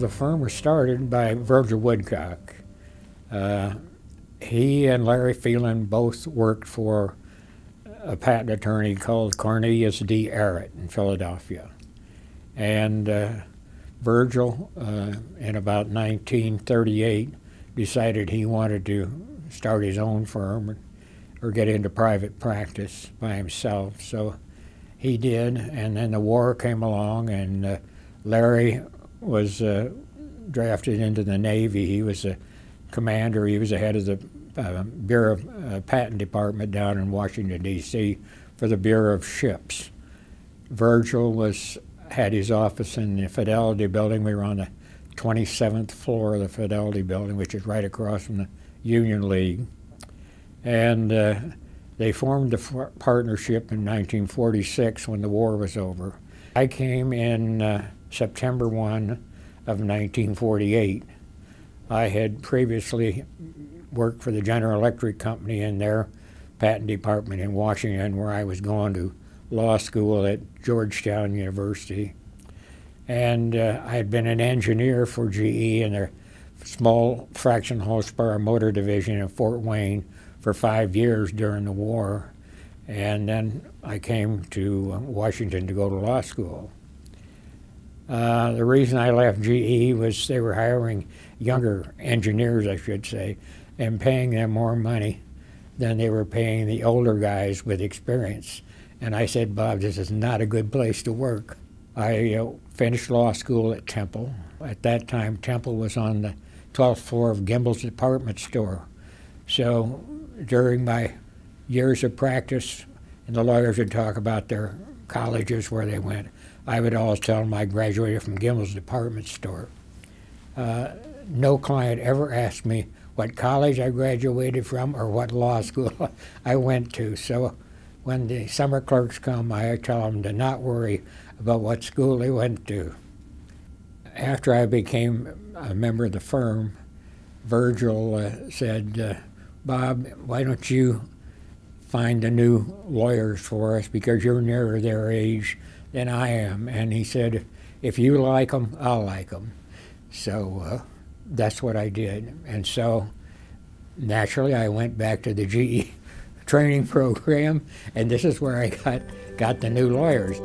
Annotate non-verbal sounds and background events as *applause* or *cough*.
The firm was started by Virgil Woodcock. Uh, he and Larry Phelan both worked for a patent attorney called Cornelius D. Ehret in Philadelphia. And uh, Virgil, uh, in about 1938, decided he wanted to start his own firm or get into private practice by himself. So he did, and then the war came along, and uh, Larry was uh, drafted into the Navy. He was a commander. He was the head of the uh, Bureau of uh, Patent Department down in Washington D.C. for the Bureau of Ships. Virgil was had his office in the Fidelity Building. We were on the 27th floor of the Fidelity Building, which is right across from the Union League, and uh, they formed the partnership in 1946 when the war was over. I came in uh, September 1 of 1948. I had previously worked for the General Electric Company in their patent department in Washington, where I was going to law school at Georgetown University. And uh, I had been an engineer for GE in their small fraction horsepower motor division in Fort Wayne for five years during the war. And then I came to Washington to go to law school. Uh, the reason I left GE was they were hiring younger engineers, I should say, and paying them more money than they were paying the older guys with experience. And I said, Bob, this is not a good place to work. I uh, finished law school at Temple. At that time, Temple was on the 12th floor of Gimbel's department store. So during my years of practice, and the lawyers would talk about their colleges where they went. I would always tell them I graduated from Gimbel's department store. Uh, no client ever asked me what college I graduated from or what law *laughs* school I went to. So when the summer clerks come, I tell them to not worry about what school they went to. After I became a member of the firm, Virgil uh, said, uh, Bob, why don't you find the new lawyers for us because you're nearer their age than I am. And he said, if you like them, I'll like them. So uh, that's what I did. And so naturally, I went back to the GE *laughs* training program, and this is where I got, got the new lawyers.